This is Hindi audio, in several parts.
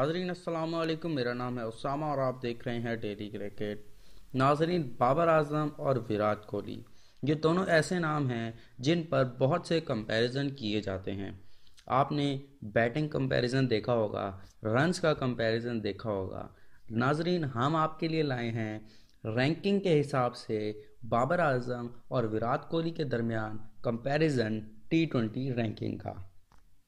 नाजरीन, अस्सलाम वालेकुम। मेरा नाम है उसामा और आप देख रहे हैं डेली क्रिकेट। नाजरीन, बाबर आज़म और विराट कोहली। ये दोनों ऐसे नाम हैं जिन पर बहुत से कंपैरिजन किए जाते हैं। आपने बैटिंग कंपैरिजन देखा होगा रन्स का कंपैरिजन देखा होगा। नाजरीन, हम आपके लिए लाए हैं रैंकिंग के हिसाब से बाबर आज़म और विराट कोहली के दरमियान कंपैरिजन टी ट्वेंटी रैंकिंग का।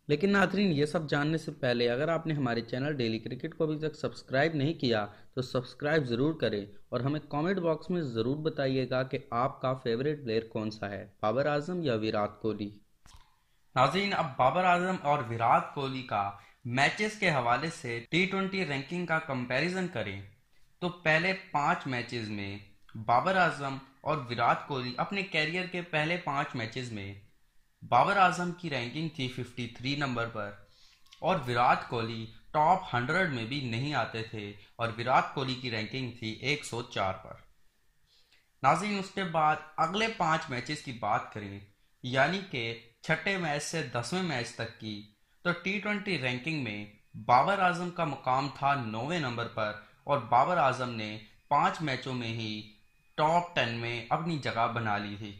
लेकिन नाथरीन ये सब जानने से पहले अगर आपने हमारे चैनल डेली क्रिकेट को अभी तक सब्सक्राइब नहीं किया तो सब्सक्राइब ज़रूर करें और हमें कमेंट बॉक्स में ज़रूर बताइएगा कि आपका फेवरेट प्लेयर कौन सा है, बाबर आज़म या विराट कोहली। नाजरीन, अब बाबर आज़म और विराट कोहली का मैचेस के हवाले से टी ट्वेंटी रैंकिंग का कंपैरिजन करें तो पहले पाँच मैचेस में बाबर आज़म और विराट कोहली अपने कैरियर के पहले पाँच मैचेस में बाबर आज़म की रैंकिंग थी 53 नंबर पर। और विराट कोहली टॉप 100 में भी नहीं आते थे और विराट कोहली की रैंकिंग थी 104 पर। नाजिन उसके बाद अगले पाँच मैचेस की बात करें, यानी कि छठे मैच से दसवें मैच तक की तो टी ट्वेंटी रैंकिंग में बाबर आज़म का मुकाम था नौवे नंबर पर और बाबर आज़म ने पाँच मैचों में ही टॉप टेन में अपनी जगह बना ली थी।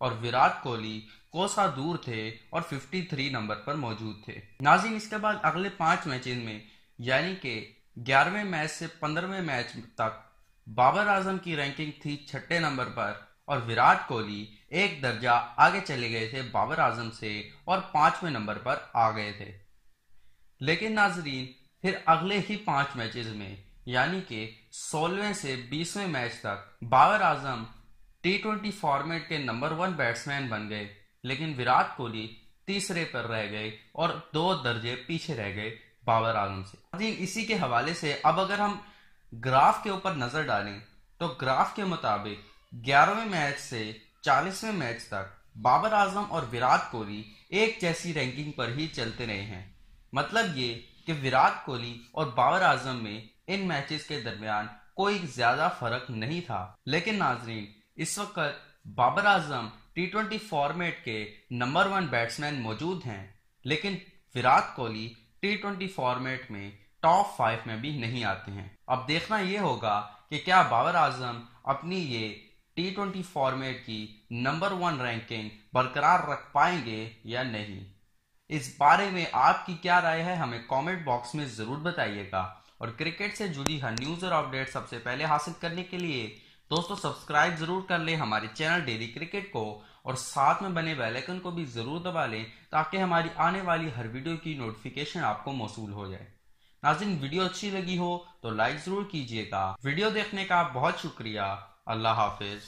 और विराट कोहली कोसा दूर थे और 53 नंबर पर मौजूद थे। नाजिन इसके बाद अगले पाँच मैचेस में, यानी कि ग्यारहवें मैच से पंद्रहवें मैच तक, बाबर आज़म की रैंकिंग थी छठे नंबर पर और विराट कोहली एक दर्जा आगे चले गए थे बाबर आज़म से और पाँचवें नंबर पर आ गए थे। लेकिन नाजरीन, फिर अगले ही पाँच मैचेस में, यानी कि सोलहवें से बीसवें मैच तक, Babar Azam T twenty format के नंबर वन बैट्समैन बन गए, लेकिन विराट कोहली तीसरे पर रह गए और दो दर्जे पीछे रह गए बाबर आज़म से। इसी के हवाले से अब अगर हम ग्राफ के ऊपर नज़र डालें तो ग्राफ के मुताबिक ग्यारहवें मैच से चालीसवें मैच तक बाबर आज़म और विराट कोहली एक जैसी रैंकिंग पर ही चलते रहे हैं। मतलब ये कि विराट कोहली और बाबर आज़म में इन मैचेस के दरमियान कोई ज़्यादा फ़र्क नहीं था। लेकिन नाजरीन इस वक्त Babar Azam T twenty format के नंबर वन बैट्समैन मौजूद हैं, लेकिन Virat Kohli T twenty format में टॉप फाइव में भी नहीं आते हैं। अब देखना यह होगा कि क्या बाबर आज़म अपनी ये टी ट्वेंटी फॉर्मेट की नंबर वन रैंकिंग बरकरार रख पाएँगे या नहीं। इस बारे में आपकी क्या राय है, हमें कमेंट बॉक्स में ज़रूर बताइएगा। और क्रिकेट से जुड़ी हर न्यूज़ और अपडेट सबसे पहले हासिल करने के लिए दोस्तों सब्सक्राइब ज़रूर कर लें हमारे चैनल डेली क्रिकेट को और साथ में बने बेलाइकन को भी ज़रूर दबा लें ताकि हमारी आने वाली हर वीडियो की नोटिफिकेशन आपको मौसू हो जाए। नाजिन वीडियो अच्छी लगी हो तो लाइक ज़रूर कीजिएगा। वीडियो देखने का बहुत शुक्रिया। अल्लाह हाफिज।